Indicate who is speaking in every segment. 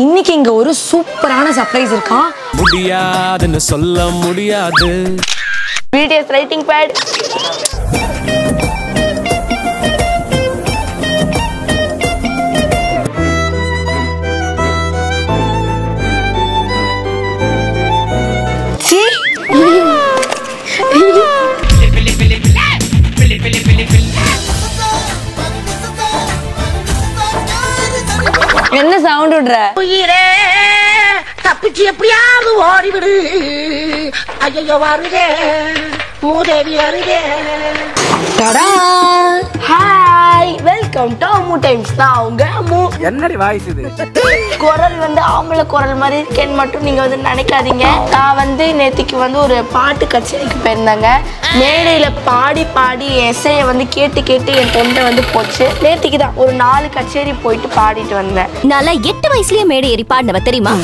Speaker 1: இன்னைக்கு இங்க ஒரு சூப்பரான சர்ப்ரைஸ் இருக்கான்
Speaker 2: முடியாதுன்னு சொல்ல முடியாது.
Speaker 3: பிடிஎஸ் ரைட்டிங் பேட்
Speaker 1: என்ன சவுண்ட் விடுற?
Speaker 4: உயிரே தப்பிச்சு எப்படியாவது ஓடிவிடு. ஐயோ வருதே. மூதேவி வருதே.
Speaker 1: Tada.
Speaker 3: Hi welcome to Ammu Times உங்க அம்மு
Speaker 5: என்னடி வாய்ஸ் இது?
Speaker 3: குரல் வந்து ஆம்பளை குரல் மாதிரி இருக்கேன்னு மட்டும் நீங்க வந்து நினைக்காதீங்க. நான் வந்து நேத்திக்கு வந்து ஒரு பாட்டு கச்சேரிக்கு போயிருந்தாங்க. மேடையில பாடி பாடி என் இசையை வந்து கேட்டு கேட்டு என் தொண்டை வந்து போச்சு. நேத்திக்கு தான் ஒரு நாலு கச்சேரி போயிட்டு பாடிட்டு வந்தேன்.
Speaker 6: நான்லாம் எட்டு வயசுலயே மேடை ஏறி பாடினவ தெரியுமா?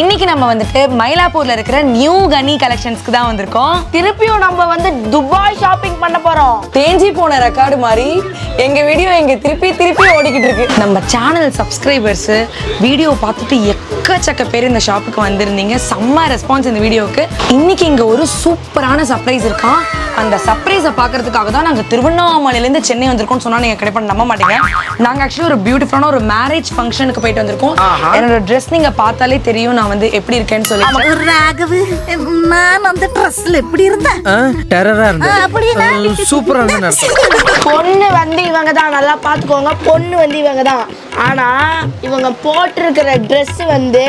Speaker 1: இன்னைக்கு நம்ம வந்துட்டு மயிலாப்பூர்ல இருக்கிற நியூ கனி கலெக்ஷன்ஸ்க்கு தான் வந்திருக்கோம்.
Speaker 3: திருப்பியும் நம்ம வந்து துபாய் ஷாப்பிங் பண்ண போறோம்.
Speaker 1: தேஞ்சி போன ரெக்கார்டு மாதிரி எங்க வீடியோ எங்க திருப்பி திருப்பி ஓடிக்கிட்டு இருக்கு. நம்ம சேனல் சப்ஸ்கிரைபர்ஸ் வீடியோ பார்த்துட்டு எக்கச்சக்க பேர் இந்த ஷாப்புக்கு வந்திருந்தீங்க. செம்ம ரெஸ்பான்ஸ் இந்த வீடியோவுக்கு இன்னைக்கு இங்க ஒரு சூப்பரான சர்ப்ரைஸ் இருக்கான் அந்த சர்ப்ரைஸை பார்க்கறதுக்காக தான் நாங்கள் திருவண்ணாமலையிலேருந்து சென்னை வந்திருக்கோம்னு சொன்னா நீங்க கண்டிப்பா நம்ப மாட்டீங்க. நாங்க ஆக்சுவலி ஒரு பியூட்டிஃபுல்லான ஒரு மேரேஜ் ஃபங்க்ஷனுக்கு போயிட்டு வந்திருக்கோம். என்னோட ட்ரெஸ் நீங்க பார்த்தாலே தெரியும் நான் வந்து எப்படி இருக்கேன்னு சொல்லி
Speaker 6: ராகவு நான் அந்த ட்ரெஸ்ல எப்படி இருந்தேன்?
Speaker 5: டெரரா இருந்தது. சூப்பரா அர்த்தம்.
Speaker 3: பொண்ணு வந்து இவங்க தான் நல்லா பார்த்துக்கோங்க. பொண்ணு வந்து இவங்க தான். ஆனா இவங்க போட்டிருக்கிற Dress வந்து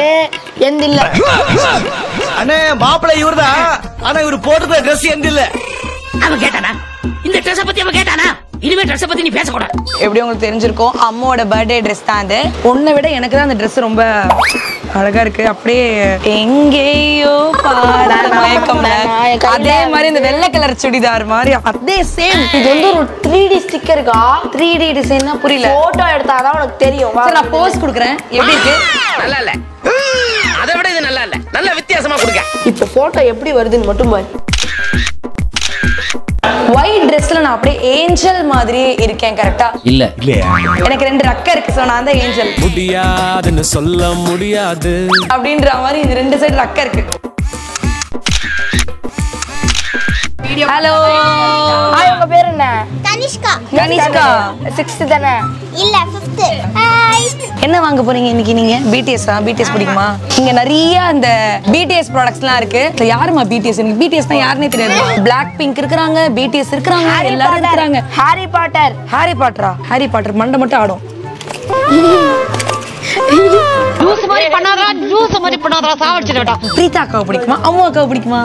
Speaker 3: எந்த இல்ல
Speaker 7: அண்ணே மாப்பிள்ளை இவர்தான். ஆனா இவர் போட்டுக்கிற ட்ரெஸ் எந்த இல்ல
Speaker 4: அவன் கேட்டானா? இந்த ட்ரெஸ் பத்தி அவன் கேட்டானா? இனிமே ட்ரெஸ் பத்தி நீ பேசக்கூடாது.
Speaker 1: எப்படி உங்களுக்கு தெரிஞ்சிருக்கும்? அம்மாவோட பர்த்டே ட்ரெஸ் தான் அது. உன்னை விட எனக்கு தான் அந்த Dress ரொம்ப அழகா இருக்கு. அப்படியே எங்கேயோ அதே மாதிரி இந்த வெள்ளை கலர் சுடிதார் மாதிரி அதே சேம்
Speaker 3: இது வந்து ஒரு த்ரீ டி ஸ்டிக்கருக்கா
Speaker 1: த்ரீ டி டிசைன்னா புரியல.
Speaker 3: போட்டோ எடுத்தாதான் உனக்கு தெரியும்.
Speaker 1: சரி நான் போஸ் கொடுக்குறேன். எப்படி இருக்கு?
Speaker 4: நல்லா இல்ல அதை விட இது நல்லா இல்ல நல்ல வித்தியாசமா கொடுக்க.
Speaker 3: இப்போ போட்டோ எப்படி வருதுன்னு மட்டும் பாரு.
Speaker 1: ஒயிட் ட்ரெஸ்ல நான் அப்படியே ஏஞ்சல் மாதிரி இருக்கேன் கரெக்டா
Speaker 2: இல்ல.
Speaker 1: எனக்கு ரெண்டு ரக்க இருக்கு சோ நான் தான் ஏஞ்சல்
Speaker 2: முடியாதுன்னு சொல்ல முடியாது.
Speaker 1: அப்படின்ற மாதிரி இந்த ரெண்டு சைடு ரக்க இருக்கு. ஹலோ
Speaker 3: ஹாய் உங்க பேர் என்ன?
Speaker 6: கனிஷ்கா
Speaker 1: கனிஷ்கா
Speaker 3: சிக்ஸ்த் தானே?
Speaker 6: இல்ல ஃபிஃப்த் ஹாய்
Speaker 1: என்ன வாங்க போறீங்க இன்னைக்கு நீங்க? பிடிஎஸ் பிடிஎஸ் பிடிக்குமா? இங்க நிறைய அந்த பிடிஎஸ் ப்ராடக்ட்ஸ்லாம் இருக்கு. யாருமா பிடிஎஸ் எனக்கு பிடிஎஸ் தான் யாருனே தெரியாது. பிளாக் பிங்க் இருக்கிறாங்க பிடிஎஸ் இருக்கிறாங்க எல்லாரும் இருக்கிறாங்க.
Speaker 3: ஹாரி பாட்டர்
Speaker 1: ஹாரி பாட்டரா ஹாரி பாட்டர் மண்டை மட்டும் ஆடும்.
Speaker 8: லூஸ் மாதிரி பண்ணாதா லூஸ் மாதிரி பண்ணாதா சாவடிச்சிடா
Speaker 1: பிரீதா அக்காவை பிடிக்குமா? அம்மா அக்காவை பிடிக்குமா?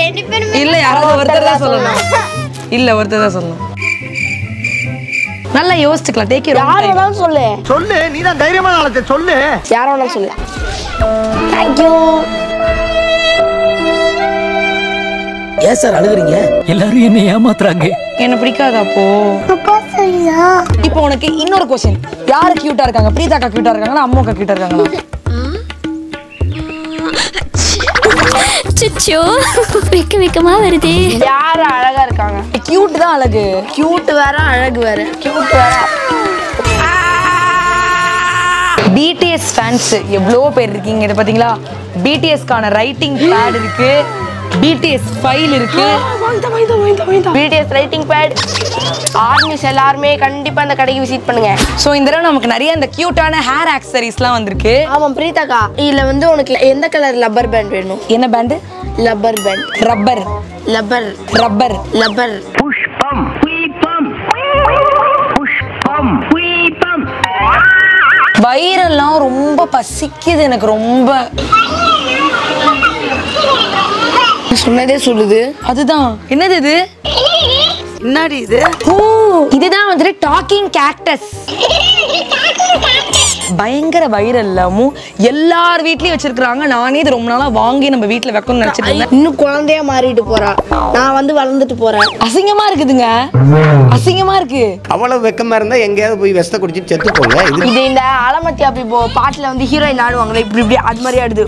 Speaker 6: ரெண்டு பேரும்
Speaker 1: இல்ல யாராவது ஒருத்தர் தான் சொல்லணும். இல்ல ஒருத்தர் தான் சொல்லணும். நல்லா யோசிச்சுக்கலாம். டேக்
Speaker 3: யார் வேணாலும் சொல்லு.
Speaker 7: சொல்லு நீ தான் தைரியமான ஆளத்தை சொல்லு.
Speaker 3: யார் வேணாலும் சொல்லு. தேங்க்யூ
Speaker 5: ஏன் சார் அழுகுறீங்க?
Speaker 2: எல்லாரும் என்ன ஏமாத்துறாங்க
Speaker 1: என்ன பிடிக்காதா அப்போ இப்போ உனக்கு இன்னொரு கொஸ்டின் யாரு கியூட்டா இருக்காங்க? பிரீதா அக்கா கியூட்டா இருக்காங்களா? அம்மா அக்கா கியூட்டா இருக்காங்களா?
Speaker 6: சுச்சோ வெக்க வெக்கமா வருதே.
Speaker 3: யார் அழகா இருக்காங்க?
Speaker 1: கியூட் தான் அழகு.
Speaker 3: கியூட் வேற அழகு வேற. கியூட் வேற.
Speaker 1: பிடிஎஸ் ஃபேன்ஸ் எவ்வளோ பேர் இருக்கீங்க இது பாத்தீங்களா? பிடிஎஸ்க்கான ரைட்டிங் பேட் இருக்கு. பிடிஎஸ் ஃபைல் இருக்கு.
Speaker 3: பிடிஎஸ் ரைட்டிங் பேட் ஆர்மிஸ் எல்லாருமே கண்டிப்பா அந்த கடைக்கு விசிட் பண்ணுங்க.
Speaker 1: ஸோ இந்த தடவை நமக்கு நிறைய இந்த கியூட்டான ஹேர் ஆக்சரிஸ்லாம் வந்திருக்கு.
Speaker 3: ஆமா பிரீதாக்கா இதுல வந்து உனக்கு எந்த கலர் லப்பர் பேண்ட் வேணும்?
Speaker 1: என்ன band
Speaker 3: rubber band
Speaker 1: rubber
Speaker 3: rubber
Speaker 1: rubber
Speaker 3: rubber
Speaker 4: புஷ்பம் புஷ்பம் புஷ்பம் புஷ்பம்
Speaker 1: வயிறெல்லாம் ரொம்ப பசிக்குது எனக்கு ரொம்ப.
Speaker 3: சொன்னதே சொல்லுது.
Speaker 1: அதுதான். என்னது இது?
Speaker 5: என்னடி இது?
Speaker 1: ஓ இதுதான் வந்துட்டு டாக்கிங் கேக்டஸ் பயங்கர வைரல்லாமும் எல்லார் வீட்லயும் வச்சிருக்காங்க நானே இது ரொம்ப நாளா வாங்கி நம்ம வீட்ல வைக்கணும்னு நினைச்சிட்டு இருந்தேன்.
Speaker 3: இன்னும் குழந்தையா மாறிட்டு போறா. நான் வந்து வளர்ந்துட்டு போறேன்.
Speaker 1: அசிங்கமா இருக்குதுங்க. அசிங்கமா இருக்கு.
Speaker 9: அவ்வளவு வெக்கமா இருந்தா எங்கேயாவது போய் விஷத்தை குடிச்சிட்டு செத்து போங்க. இது
Speaker 3: இந்த அலமத்தி அப்படி இப்போ பாட்டுல வந்து ஹீரோயின் ஆடுவாங்களே இப்படி இப்படி அது மாதிரி ஆடுது.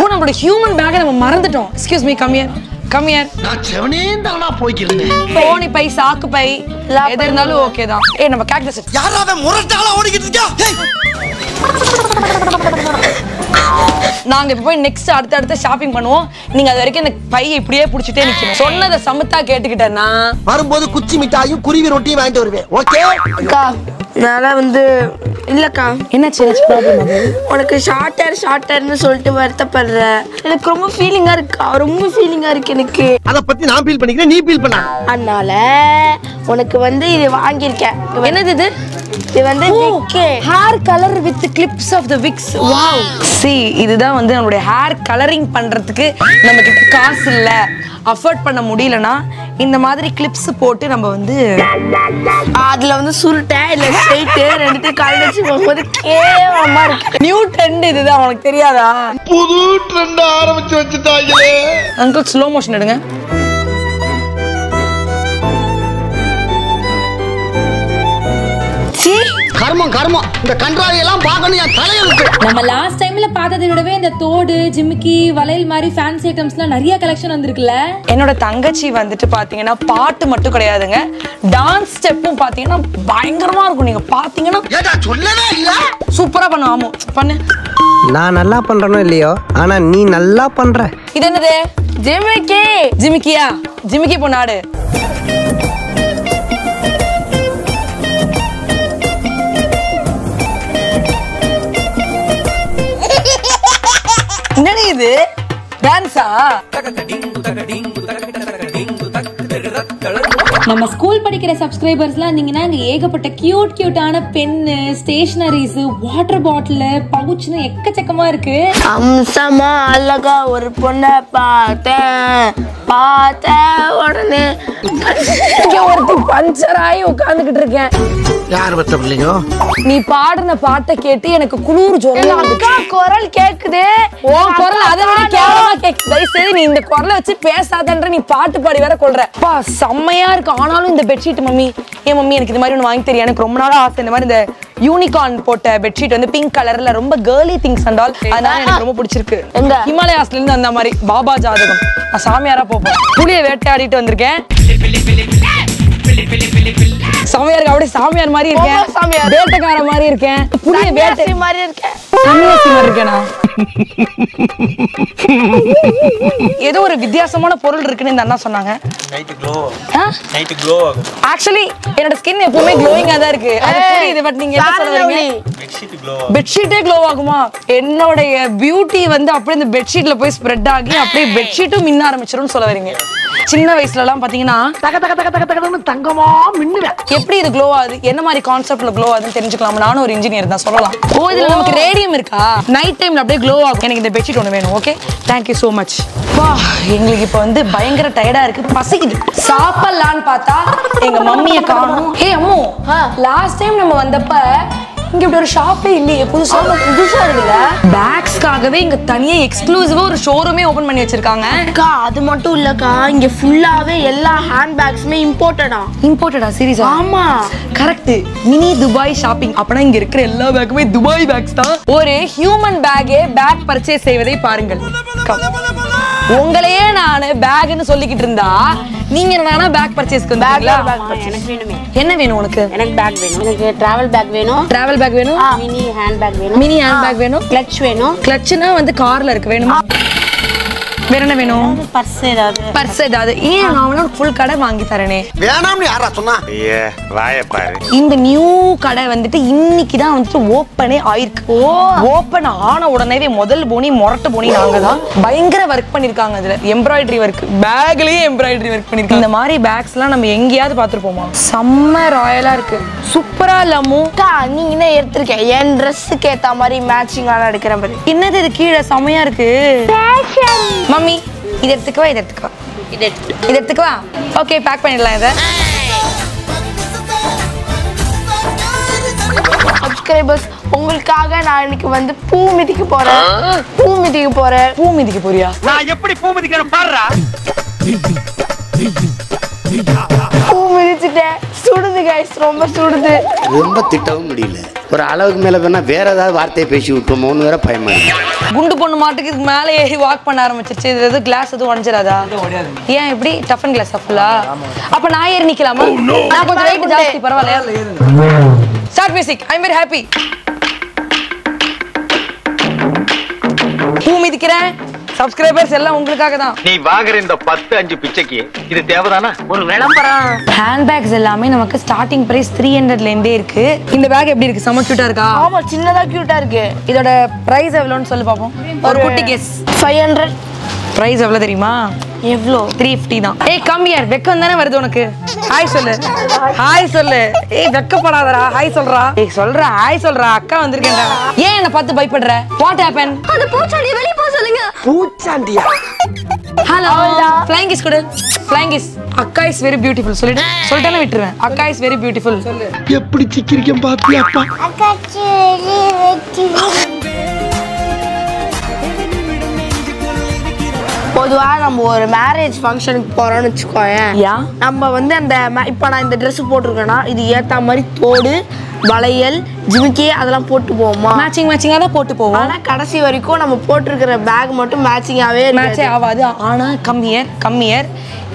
Speaker 1: ஓ நம்மளோட ஹியூமன் பேக்கை நம்ம மறந்துட்டோம். எக்ஸ்கியூஸ் மீ கம்மியர் கம்மியர்
Speaker 7: நான் செவனே தானா போய்க்கிறேன்
Speaker 1: போனி பை சாக்கு பை எது இருந்தாலும் ஓகே தான். ஏ நம்ம கேக்டஸ்
Speaker 7: யாராவது முரட்டாளா ஓடிக்கிட்டு இருக்கா?
Speaker 1: நாங்க இப்ப போய் நெக்ஸ்ட் அடுத்த அடுத்த ஷாப்பிங் பண்ணுவோம். நீங்க அது வரைக்கும் இந்த பையை இப்படியே புடிச்சிட்டே நிக்கணும். சொன்னதை சமத்தா கேட்டுக்கிட்டேன்னா.
Speaker 7: வரும்போது குச்சி மிட்டாயும் குருவி ரொட்டியும் வாங்கிட்டு வருவேன். ஓகே
Speaker 3: அக்கா நான் வந்து இல்லக்கா.
Speaker 1: என்னாச்சு? ஏதாச்சும் ப்ராப்ளம் அது
Speaker 3: உனக்கு ஷார்ட்டர் ஷார்ட்டர்னு சொல்லிட்டு வருத்தப்படுற. எனக்கு ரொம்ப ஃபீலிங்கா இருக்கா. ரொம்ப ஃபீலிங்கா இருக்கு எனக்கு.
Speaker 7: அத பத்தி நான் ஃபீல் பண்ணிக்கிறேன் நீ ஃபீல் பண்ண.
Speaker 3: அதனால உனக்கு வந்து இது வாங்கியிருக்கேன்.
Speaker 1: என்னது இது?
Speaker 3: இது வந்து wig
Speaker 1: hair colour with clips of the wigs wow C இதுதான் வந்து நம்மளுடைய ஹேர் கலரிங் பண்றதுக்கு நம்ம கிட்ட காசு இல்ல. அஃபோர்ட் பண்ண முடியலனா இந்த மாதிரி கிளிப்ஸ் போட்டு நம்ம வந்து
Speaker 3: அதுல வந்து சுருட்டை இல்ல ஸ்ட்ரைட்டு ரெண்டுத்தையும் கலந்து வச்சு போகும்போது கேவலமா இருக்கு.
Speaker 1: நியூ ட்ரெண்ட் இதுதான் உனக்கு தெரியாதா?
Speaker 7: புது ட்ரெண்ட் ஆரம்பிச்சு வச்சுட்டாங்களே.
Speaker 1: அங்கிள் ஸ்லோ மோஷன் எடுங்க.
Speaker 7: கர்மம் கர்மம். இந்த கன்றாவி எல்லாம் பார்க்கணும் என் தலையெழுத்து
Speaker 10: நம்ம லாஸ்ட் டைம்ல பார்த்ததை விடவே இந்த தோடு ஜிமிக்கி வளையல் மாதிரி ஃபேன்சி ஐட்டம்ஸ்லாம் நிறைய கலெக்ஷன் வந்திருக்குல்ல?
Speaker 1: என்னோட தங்கச்சி வந்துட்டு பாத்தீங்கன்னா பாட்டு மட்டும் கிடையாதுங்க. டான்ஸ் ஸ்டெப்பும் பாத்தீங்கன்னா பயங்கரமா இருக்கும். நீங்க பாத்தீங்கன்னா
Speaker 7: ஏடா சொல்லவே இல்ல?
Speaker 1: சூப்பரா பண்ணும் ஆமா. பண்ணு.
Speaker 9: நான் நல்லா பண்றேனோ இல்லையோ? ஆனா நீ நல்லா பண்ற.
Speaker 1: இது என்னது?
Speaker 3: ஜிமிக்கி.
Speaker 1: ஜிமிக்கியா? ஜிமிக்கி பொண்ணாடு என்னடி இது? டான்ஸா
Speaker 10: நம்ம ஸ்கூல் படிக்கிற சப்ஸ்கிரைபர்ஸ்லாம் இருந்தீங்கன்னா இங்க ஏகப்பட்ட கியூட் கியூட்டான பென்னு ஸ்டேஷனரிஸ் வாட்டர் பாட்டில் பவுச்னு எக்கச்சக்கமா இருக்கு.
Speaker 3: அம்சமா அழகா ஒரு பொண்ணை பார்த்தேன். பார்த்த உடனே
Speaker 1: இங்க ஒருத்தி பஞ்சர் ஆகி உட்கார்ந்துகிட்டு இருக்கேன்.
Speaker 7: யார் பிள்ளைங்க
Speaker 1: நீ பாடின பாட்டை கேட்டு எனக்கு குளிர் ஜுரம்
Speaker 3: அக்கா குரல் கேக்குது.
Speaker 1: உன் குரல் அதை விட கேவலமா கேக்கு. தயவு செய்து நீ இந்த குரலை வச்சு பேசாதன்ற நீ பாட்டு பாடி வேற கொள்ற. பா செம்மையா இருக்கு. ஆனாலும் இந்த பெட்ஷீட் மம்மி. ஏன் மம்மி எனக்கு இது மாதிரி ஒன்று வாங்கி தெரியும் எனக்கு ரொம்ப நாளா ஆசை. இந்த மாதிரி இந்த யூனிகார்ன் போட்ட பெட்ஷீட் வந்து பிங்க் கலர்ல ரொம்ப கேர்லி திங்ஸ் அண்ட் ஆல் அதனால எனக்கு ரொம்ப பிடிச்சிருக்கு.
Speaker 3: எங்க?
Speaker 1: ஹிமாலயாஸ்ல இருந்து அந்த மாதிரி பாபா ஜாதகம். நான் சாமியாரா போப்போம் புளிய வேட்டையாடிட்டு வந்திருக்கேன். சாமியாருக்கு அப்படியே சாமியார் மாதிரி இருக்கேன்.
Speaker 3: சாமியார்.
Speaker 1: வேட்டைக்கார மாதிரி இருக்கேன். புளிய வேட்டை
Speaker 3: மாதிரி இருக்கேன்.
Speaker 1: சன்னியாசி மாதிரி இருக்கேனா? ஏதோ ஒரு வித்தியாசமான பொருள் இருக்குன்னு இந்த அண்ணா சொன்னாங்க. ஆக்சுவலி என்னோட ஸ்கின் எப்பவுமே க்ளோயிங்கா தான் இருக்கு. அது புரியுது பட் நீங்க என்ன சொல்றீங்க?
Speaker 3: லவ்லி.
Speaker 11: பெட்ஷீட் க்ளோ
Speaker 1: பெட்ஷீட்டே க்ளோ ஆகுமா? என்னுடைய பியூட்டி வந்து அப்படியே இந்த பெட்ஷீட்ல போய் ஸ்ப்ரெட் ஆகி அப்படியே பெட்ஷீட்டும் மின்ன ஆரம்பிச்சிரும்னு சொல்ல வரீங்க. சின்ன வயசுல எல்லாம் பாத்தீங்கன்னா
Speaker 7: தக தக தக தக தகன்னு தங்கமா மின்னுவேன்.
Speaker 1: எப்படி இது க்ளோ ஆகுது? என்ன மாதிரி கான்செப்ட்ல க்ளோ ஆகுதுன்னு தெரிஞ்சுக்கலாம்? நானும் ஒரு இன்ஜினியர் தான் சொல்லலாம். ஓ இதுல நமக்கு ரேடியம் இருக்கா? நைட் டைம்ல அப்படியே க்ளோ ஆகும். எனக்கு இந்த பெட்ஷீட் ஒன்று வேணும் ஓகே தேங்க்யூ ஸோ மச் வா எங்களுக்கு இப்போ வந்து பயங்கர டயர்டா இருக்கு. பசிக்குது. சாப்பிடலான்னு பார்த்தா எங்க மம்மியை காணும். ஏ அம்மு லாஸ்ட் டைம் நம்ம வந்தப்ப இங்க இப்படி ஒரு ஷாப்பே இல்லையே புதுசா புதுசா இருக்குல்ல? பேக்ஸ்க்காகவே இங்க தனியா எக்ஸ்க்ளூசிவா ஒரு ஷோரூமே ஓபன் பண்ணி வச்சிருக்காங்க.
Speaker 3: அக்கா அது மட்டும் இல்லக்கா இங்க ஃபுல்லாவே எல்லா ஹேண்ட் பேக்ஸுமே இம்போர்ட்டடா
Speaker 1: இம்போர்ட்டடா சீரியஸா
Speaker 3: ஆமா.
Speaker 1: கரெக்ட் மினி துபாய் ஷாப்பிங் அப்பனா இங்க இருக்கிற எல்லா பேக்குமே துபாய் பேக்ஸ் தான். ஒரு ஹியூமன் பேக்கே பேக் பர்ச்சேஸ் செய்வதை பாருங்கள். உங்களையே நான் பேக்னு சொல்லிக்கிட்டு இருந்தா நீங்க என்னன்னா பேக் பர்ச்சேஸ்க்கு வந்தீங்களா
Speaker 8: எனக்கு வேணுமே.
Speaker 1: என்ன வேணும் உனக்கு?
Speaker 8: எனக்கு பேக் வேணும். எனக்கு டிராவல் பேக் வேணும்.
Speaker 1: டிராவல் பேக் வேணும்?
Speaker 8: மினி ஹேண்ட் பேக் வேணும்.
Speaker 1: மினி ஹேண்ட் பேக் வேணும்?
Speaker 8: கிளட்ச் வேணும்.
Speaker 1: கிளட்ச்னா வந்து கார்ல இருக்கு வேணுமா? வேற என்ன வேணும்?
Speaker 8: பர்ஸ் ஏதாவது.
Speaker 1: பர்ஸ் ஏதாவது. ஏன் நான் வேணா ஃபுல் கடை வாங்கி தரேனே?
Speaker 7: வேணாம்னு யாரா சொன்னா?
Speaker 11: ஐயே வாய பாரு.
Speaker 1: இந்த நியூ கடை வந்துட்டு இன்னைக்கு தான் வந்துட்டு ஓப்பனே ஆயிருக்கு. ஓப்பன் ஆன உடனேவே முதல் போனி மொரட்ட போனி நாங்க தான். பயங்கர ஒர்க் பண்ணிருக்காங்க அதுல. எம்ப்ராய்டரி ஒர்க் பேக்லயே எம்ப்ராய்டரி ஒர்க் பண்ணிருக்காங்க. இந்த மாதிரி பேக்ஸ் எல்லாம் நம்ம எங்கேயாவது பார்த்திருப்போமா? செம்ம ராயலா இருக்கு. சூப்பரா இல்லாமோ
Speaker 3: நீங்க என்ன எடுத்திருக்கேன் என் ட்ரெஸ்ஸுக்கு ஏத்த மாதிரி மேட்சிங்கான எடுக்கிற மாதிரி.
Speaker 1: என்னது இது கீழே? செம்மையா இருக்கு. மம்மி இது எடுத்துக்கவா இது எடுத்துக்கவா?
Speaker 8: இது
Speaker 1: இது எடுத்துக்கவா? ஓகே பேக் பண்ணிடலாம் இதை.
Speaker 3: சப்ஸ்கிரைபர்ஸ் உங்களுக்காக நான் இன்னைக்கு வந்து பூ மிதிக்க போறேன். பூ மிதிக்க போறேன்.
Speaker 1: பூ மிதிக்க போறியா?
Speaker 7: நான் எப்படி பூ மிதிக்கிறேன் பாடுறா?
Speaker 3: பூ மிதிச்சுட்டேன். சுடுது கைஸ் ரொம்ப சுடுது.
Speaker 9: ரொம்ப திட்டவும் முடியல. ஒரு அளவுக்கு மேல வேணா வேற ஏதாவது வார்த்தையை பேசி விட்டுருமோன்னு வேற பயமா இருக்கு.
Speaker 1: குண்டு பொண்ணு மாட்டுக்கு இதுக்கு மேலே ஏறி வாக் பண்ண ஆரம்பிச்சிருச்சு. இது எதுவும் கிளாஸ் எதுவும் உடஞ்சிடாதா ஏன் எப்படி டஃபன் கிளாஸ் ஃபுல்லா அப்ப நான் ஏறி நிக்கலாமா? நான் கொஞ்சம் வெயிட் ஜாஸ்தி பரவாயில்லையா? Start music I am very happy பூ மிதிக்கிறேன். சப்ஸ்கிரைபர்ஸ் எல்லாம் உங்களுக்காக தான்
Speaker 11: நீ வாங்குற இந்த பத்து அஞ்சு பிச்சைக்கு இது தேவைதானா?
Speaker 4: ஒரு விளம்பரம்.
Speaker 1: ஹேண்ட்பேக்ஸ் எல்லாமே நமக்கு ஸ்டார்டிங் பிரைஸ் த்ரீ ஹண்ட்ரட்ல இருந்தே இருக்கு. இந்த பேக் எப்படி இருக்கு? செம கியூட்டா இருக்கா?
Speaker 3: ஆமா சின்னதா கியூட்டா இருக்கு.
Speaker 1: இதோட பிரைஸ் எவ்வளோன்னு சொல்லி பார்ப்போம் ஒரு குட்டி கெஸ்
Speaker 3: ஃபைவ் ஹண்ட்ரட்
Speaker 1: பிரைஸ் எவ்வளோ தெரியுமா?
Speaker 3: எவ்வளோ
Speaker 1: த்ரீ ஃபிஃப்டி தான். ஏய் கம்மியார் வெக்கம் தானே வருது உனக்கு? ஹாய் சொல்லு. ஹாய் சொல்லு. ஏய் வெக்கப்படாதடா. ஹாய் சொல்றா. ஏய் சொல்றா. ஹாய் சொல்றா. அக்கா வந்திருக்கேன்டா. ஏன் என்ன பார்த்து பயப்படுற? வாட் ஹேப்பன்
Speaker 6: அந்த பூச்சாண்டியை வெளிய போக சொல்லுங்க.
Speaker 5: பூச்சாண்டியா?
Speaker 1: ஹலோ ஃப்ளைங் கிஸ் கொடு ஃப்ளைங் கிஸ் அக்கா இஸ் வெரி பியூட்டிஃபுல் சொல்லிட்டு சொல்லிட்டானே விட்டுருவேன். அக்கா இஸ் வெரி பியூட்டிஃபுல் சொல்லு
Speaker 5: எப்படி சிக்கிரிக்கம் பாத்தியாப்பா
Speaker 3: பொதுவா நம்ம ஒரு மேரேஜ் ஃபங்க்ஷனுக்கு போறோம்னு வச்சுக்கோயேன். நம்ம வந்து அந்த இப்போ நான் இந்த Dress போட்டிருக்கேன்னா இது ஏத்த மாதிரி தோடு வளையல் ஜிமிக்கி அதெல்லாம் போட்டு போவோமா
Speaker 1: மேட்சிங் மேட்சிங்காக தான் போட்டு போவோம்
Speaker 3: ஆனா கடைசி வரைக்கும் நம்ம போட்டிருக்கிற பேக் மட்டும் மேட்சிங்காவே
Speaker 1: மேட்சே ஆகாது. ஆனா கம்மியர் கம்மியர்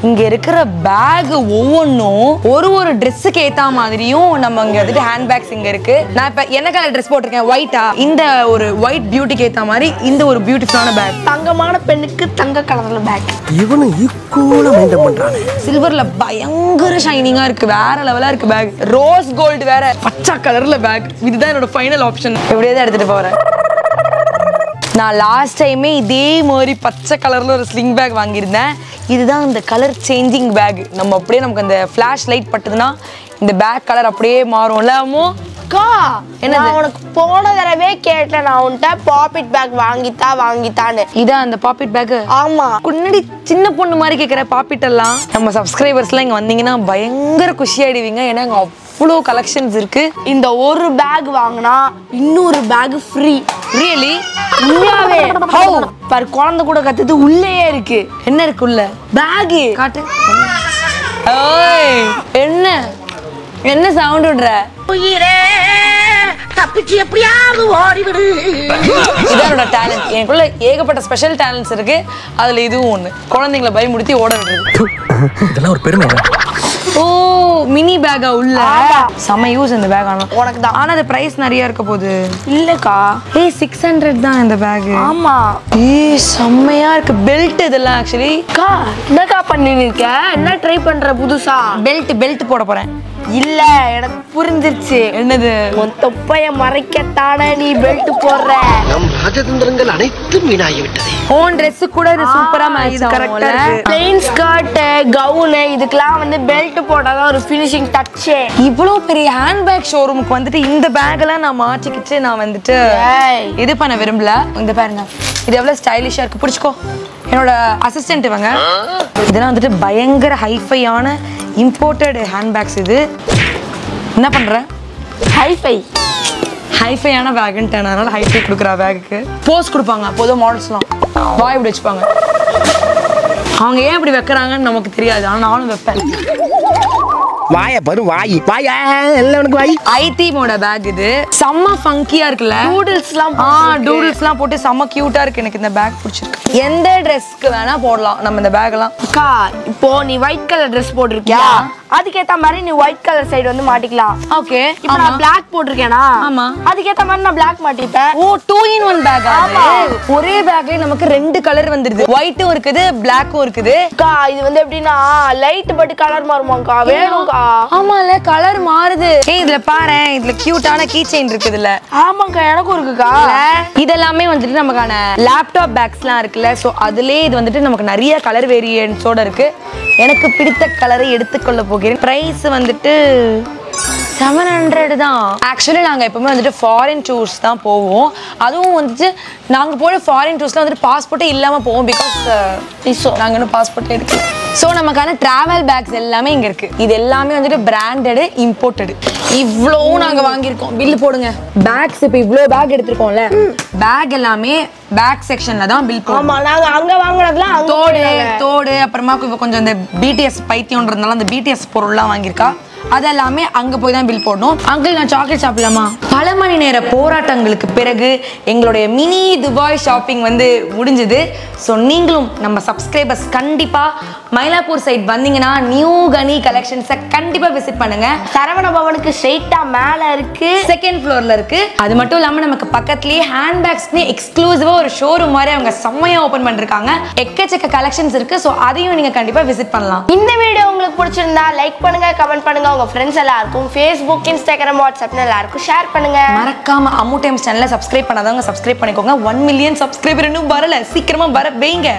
Speaker 1: இங்க இருக்கிற பேக் ஒவ்வொன்றும் ஒரு ஒரு ட்ரெஸ்ஸுக்கு ஏத்த மாதிரியும் நம்ம இங்க வந்துட்டு ஹேண்ட் பேக்ஸ் இங்க இருக்கு. நான் இப்ப என்ன கலர் ட்ரெஸ் போட்டிருக்கேன்? ஒயிட்டா இந்த ஒரு ஒயிட் பியூட்டிக்கு ஏத்த மாதிரி இந்த ஒரு பியூட்டிஃபுல்லான பேக்
Speaker 3: தங்கமான பெண்ணுக்கு தங்க கலர்ல பேக்
Speaker 5: இவனும் ஈக்குவலா மெயின்டைன் பண்றானே.
Speaker 1: சில்வர்ல பயங்கர ஷைனிங்கா இருக்கு. வேற லெவலா இருக்கு பேக் ரோஸ் கோல்டு வேற. பச்சை கலர்ல பேக் இதுதான் என்னோட ஃபைனல் ஆப்ஷன் எப்படியாவது எடுத்துட்டு போறேன். நான் லாஸ்ட் டைமே இதே மாதிரி பச்சை கலரில் ஒரு ஸ்லிங் பேக் வாங்கியிருந்தேன். இதுதான் இந்த கலர் சேஞ்சிங் பேக் நம்ம அப்படியே நமக்கு அந்த ஃப்ளாஷ் லைட் பட்டுதுன்னா இந்த பேக் கலர் அப்படியே மாறும் இல்லாமல்
Speaker 3: அக்கா நான் உனக்கு போன தடவை கேட்டேன் நான் உன்கிட்ட பாப்பிட் பேக் வாங்கித்தா வாங்கித்தான்னு.
Speaker 1: இதான் அந்த பாப்பிட் பேக்
Speaker 3: ஆமா.
Speaker 1: முன்னாடி சின்ன பொண்ணு மாதிரி கேட்குற பாப்பிட் எல்லாம் நம்ம சப்ஸ்கிரைபர்ஸ்லாம் இங்கே வந்தீங்கன்னா பயங்கர குஷியாயிடுவீங்க ஏன்னா இங்கே அவ்வளோ கலெக்ஷன்ஸ் இருக்கு.
Speaker 3: இந்த ஒரு பேக் வாங்கினா இன்னொரு பேக் ஃப்ரீ
Speaker 1: ரியலி
Speaker 3: உண்மையாவே. ஹவு பாரு குழந்தை கூட கத்துது உள்ளேயே இருக்கு.
Speaker 1: என்ன இருக்குல்ல
Speaker 3: பேக்
Speaker 1: காட்டு. ஓய் என்ன? என்ன சவுண்ட் விடுற?
Speaker 4: உயிரே தப்பிச்சு எப்படியாவது ஓடிவிடு.
Speaker 1: இதான் என்னோட டேலண்ட் எனக்குள்ள ஏகப்பட்ட ஸ்பெஷல் டேலண்ட்ஸ் இருக்கு. அதுல இதுவும் ஒண்ணு. குழந்தைங்களை பயமுடுத்தி ஓட விடுறது.
Speaker 2: இதெல்லாம் ஒரு பெருமை.
Speaker 1: ஓ மினி பேக்கா உள்ள? செம்ம யூஸ் இந்த பேக் ஆனா
Speaker 3: உனக்கு தான்.
Speaker 1: ஆனா அது பிரைஸ் நிறைய இருக்க போகுது.
Speaker 3: இல்லக்கா.
Speaker 1: ஏய் சிக்ஸ் ஹண்ட்ரட் தான் இந்த பேக்
Speaker 3: ஆமா.
Speaker 1: ஏய் செம்மையா இருக்கு. பெல்ட் இதெல்லாம் ஆக்சுவலி
Speaker 3: அக்கா என்னக்கா பண்ணின்னு இருக்க? என்ன ட்ரை பண்ற புதுசா?
Speaker 1: பெல்ட் பெல்ட் போட போறேன்.
Speaker 3: இல்ல எனக்கு புரிஞ்சிருச்சு.
Speaker 1: என்னது?
Speaker 3: உன் தொப்பைய மறைக்கத்தானே நீ பெல்ட் போடுற?
Speaker 5: நம் ராஜதந்திரங்கள் அனைத்தும் வீணாகி விட்டது
Speaker 1: ஓன் Dress கூட இது சூப்பரா மேட்ச்
Speaker 3: இது கரெக்டா இருக்கு. பிளெயின் ஸ்கர்ட் கவுனு இதுக்கெல்லாம் வந்து பெல்ட் போட்டாதான் ஒரு ஃபினிஷிங் டச்சே
Speaker 1: இவ்வளோ பெரிய ஹேண்ட்பேக் ஷோரூமுக்கு வந்துட்டு இந்த பேக்கெல்லாம் நான் மாட்டிக்கிட்டு நான் வந்துட்டு
Speaker 3: ஏய்.
Speaker 1: இது பண்ண விரும்பல. இந்த பாருங்க. இது எவ்வளோ ஸ்டைலிஷாக இருக்கு? பிடிச்சிக்கோ என்னோட அசிஸ்டன்ட் இவங்க. இதெல்லாம் வந்துட்டு பயங்கர ஹைஃபையான இம்போர்ட்டட் ஹேண்ட்பேக்ஸ் இது. என்ன பண்ற?
Speaker 3: ஹைஃபை
Speaker 1: ஹைஃபையான பேக்குன்ட்டேன் அதனால ஹைஃபை கொடுக்குற பேக்குக்கு போஸ் கொடுப்பாங்க. பொதுவாக மாடல்ஸ்லாம் வாய் இப்படி வச்சுப்பாங்க. அவங்க ஏன் இப்படி வைக்கிறாங்கன்னு நமக்கு தெரியாது. ஆனால் நானும் வைப்பேன்.
Speaker 5: வாய பாரு வாய். வாய் எல்லாம் உனக்கு வாய்.
Speaker 1: ஐடிமோட பேக் இது. செம்ம ஃபங்கியா இருக்குல்ல?
Speaker 3: நூடுல்ஸ்லாம்
Speaker 1: ஆ டூடுல்ஸ்லாம் போட்டு செம்ம கியூட்டா இருக்கு. எனக்கு இந்த பேக் பிடிச்சிருக்கு. எந்த ட்ரெஸ்க்கு வேணா போடலாம் நம்ம இந்த பேக் எல்லாம்.
Speaker 3: அக்கா இப்போ நீ ஒயிட் கலர் ட்ரெஸ் போட்டிருக்கியா? அதுக்கேத்த மாதிரி நீ ஒயிட் கலர் சைடு வந்து மாட்டிக்கலாம்.
Speaker 1: ஓகே
Speaker 3: இப்போ நான் பிளாக் போட்டிருக்கேனா?
Speaker 1: ஆமா.
Speaker 3: அதுக்கேத்த மாதிரி நான் பிளாக் மாட்டிப்பேன்.
Speaker 1: Oh two in one bag ஒரே பேக்ல நமக்கு ரெண்டு கலர் வந்துருது. ஒயிட்டும் இருக்குது பிளாக்கும் இருக்குது.
Speaker 3: அக்கா இது வந்து எப்படின்னா லைட் பட்டு கலர் மாறுமாக்கா. வேணும்க்கா.
Speaker 1: ஆமால கலர் மாறுது. ஏய் இதுல பாரு இதுல கியூட்டான கீ செயின் இருக்குதுல்ல
Speaker 3: ஆமாக்கா எனக்கும் இருக்குக்கா.
Speaker 1: இதெல்லாமே வந்துட்டு நமக்கான லேப்டாப் பேக்ஸ்லாம் இருக்குல்ல. ஸோ அதுலயே இது வந்துட்டு நமக்கு நிறைய கலர் வேரியன்ஸோட இருக்கு. எனக்கு பிடித்த கலரை எடுத்துக்கொள்ள போகிறேன். ப்ரைஸ் வந்துட்டு செவன் ஹண்ட்ரட் தான். ஆக்சுவலி நாங்கள் எப்பவுமே வந்துட்டு ஃபாரின் டூர்ஸ் தான் போவோம். அதுவும் வந்துட்டு நாங்கள் போகிற ஃபாரின் டூர்ஸில் வந்துட்டு பாஸ்போர்ட்டே இல்லாமல் போவோம் பிகாஸ் ஸோ நாங்கள் இன்னும் பாஸ்போர்ட்டே எடுக்கல. ஸோ நமக்கான ட்ராவல் பேக்ஸ் எல்லாமே இங்கே இருக்குது இது எல்லாமே வந்துட்டு பிராண்டடு இம்போர்ட்டடு இவ்வளோவும் நாங்கள் வாங்கியிருக்கோம். பில்லு போடுங்க. பேக்ஸ் இப்போ இவ்வளோ பேக் எடுத்திருக்கோம்ல. பேக் எல்லாமே பேக் செக்ஷனில் தான் பில் போடும்.
Speaker 3: ஆமா நாங்க அங்க வாங்குனதுலாம் அங்க
Speaker 1: தோடு. தோடு அப்புறமா கொஞ்சம் இந்த பிடிஎஸ் பைத்தியம்ன்றதுனால அந்த பிடிஎஸ் பொருள்லாம் வாங்கியிருக்கா. அது எல்லாமே அங்க போய் தான் பில் போடணும். அங்கிள் நான் சாக்லேட் சாப்பிடலாமா? பல மணி நேர போராட்டங்களுக்கு பிறகு எங்களுடைய மினி துபாய் ஷாப்பிங் வந்து முடிஞ்சது. ஸோ நீங்களும் நம்ம சப்ஸ்கிரைபர்ஸ் கண்டிப்பா மயிலாப்பூர் சைட் வந்தீங்கன்னா நியூ கனி கலெக்ஷன்ஸை கண்டிப்பா விசிட் பண்ணுங்க.
Speaker 3: சரவண பவனுக்கு ஸ்ட்ரெயிட்டா மேல இருக்கு.
Speaker 1: செகண்ட் ஃப்ளோர்ல இருக்கு. அது மட்டும் இல்லாம நமக்கு பக்கத்துலயே ஹேண்ட்பேக்ஸ்னு எக்ஸ்க்ளூசிவா ஒரு ஷோரூம் மாதிரி அவங்க செம்மையா ஓபன் பண்ணிருக்காங்க. எக்கச்சக்க கலெக்ஷன்ஸ் இருக்கு. ஸோ அதையும் நீங்க கண்டிப்பா விசிட் பண்ணலாம்.
Speaker 3: இந்த வீடியோ உங்களுக்கு பிடிச்சிருந்தா லைக் பண்ணுங்க கமெண்ட் பண்ணுங்க. உங்க ஃப்ரெண்ட்ஸ் எல்லாருக்கும் ஃபேஸ்புக் இன்ஸ்டாகிராம் வாட்ஸ்அப்னு எல்லாருக்கும் ஷேர் பண்ணுங்க.
Speaker 1: மறக்காம அம்மு டைம்ஸ் சேனலை சப்ஸ்கிரைப் பண்ணாதவங்க சப்ஸ்கிரைப் பண்ணிக்கோங்க. ஒன் மில்லியன் சப்ஸ்கிரைபர் இன்னும் வரல. சீக்கிரமா வர வைங்க.